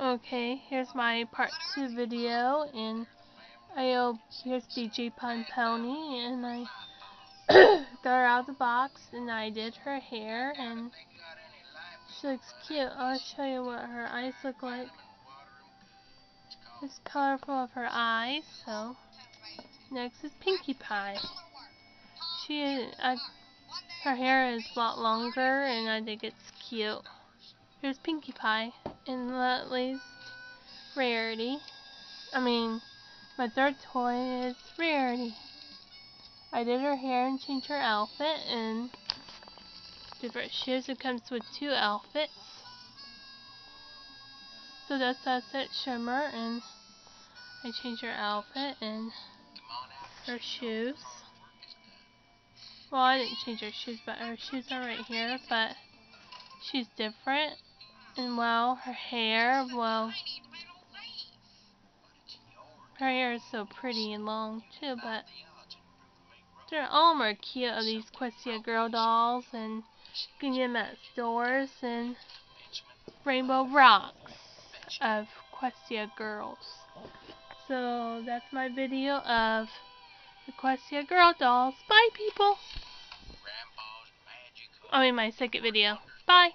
Okay, here's my part 2 video, and I hope here's BJ Pun Pony, and I got her out of the box, and I did her hair, and she looks cute. I'll show you what her eyes look like. It's colorful of her eyes, so next is Pinkie Pie. She, I, her hair is a lot longer, and I think it's cute. Here's Pinkie Pie in Lily's Rarity. I mean, my third toy is Rarity. I did her hair and changed her outfit and different shoes. It comes with two outfits. So that's Sunset Shimmer and I changed her outfit and her shoes. Well, I didn't change her shoes, but her shoes are right here, but she's different and well, her hair, well, her hair is so pretty and long too, but they're all more cute of these Equestria girl dolls, and you can get them at stores, and Rainbow Rocks of Equestria girls. So that's my video of the Equestria girl dolls. Bye people! I mean my second video. Bye!